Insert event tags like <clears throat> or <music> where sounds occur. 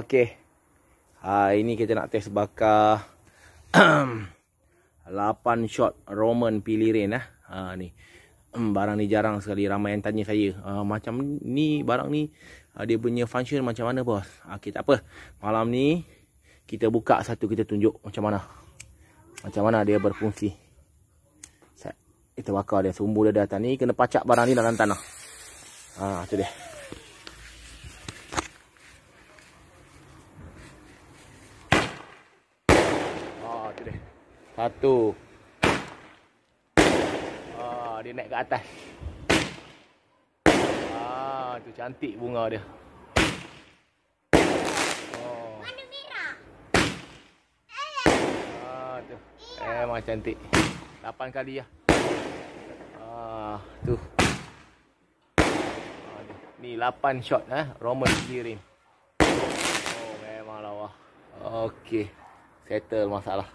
Okey. Ha, ini kita nak test bakar <clears throat> 8 shot Roman pilirin eh. Ha ni. Hmm, barang ni jarang sekali ramai yang tanya saya. Ha, macam ni barang ni ha, dia punya function macam mana bos? Okey tak apa. Malam ni kita buka satu kita tunjuk macam mana. Macam mana dia berfungsi. Kita bakar dia sumbu dia datang ni kena pacak barang ni dalam tanah. Ha tu dia. Satu. Ah, dia naik ke atas. Ah, tu cantik bunga dia. Oh. Merah? Ah, tu. Eh, cantik. Lapan kali ya. Ah, tu. Ah, ni lapan shot eh, Roman Girin. Oh, memang lawa. Okey. Settle masalah.